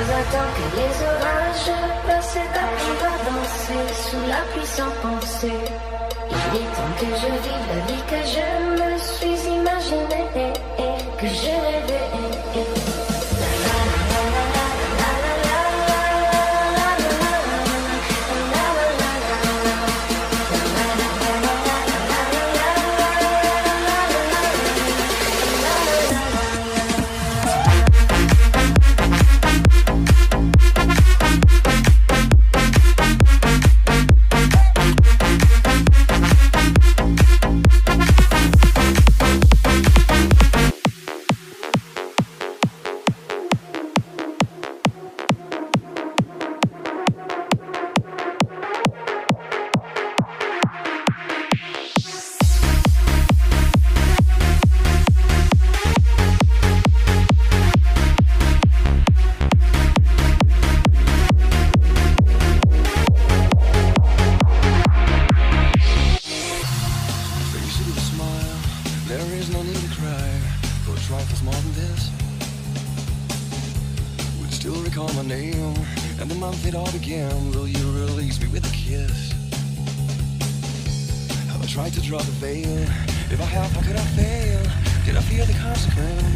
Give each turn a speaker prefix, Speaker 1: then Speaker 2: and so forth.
Speaker 1: attends que les orages passent et arrivent à danser sous la puissante pensée. Il est temps que je vive la vie que je
Speaker 2: There is no need to cry for trifles more than this. Would still recall my name and the month it all began. Will you release me with a kiss? Have I tried to draw the veil? If I have, how could I fail? Did I feel the consequence?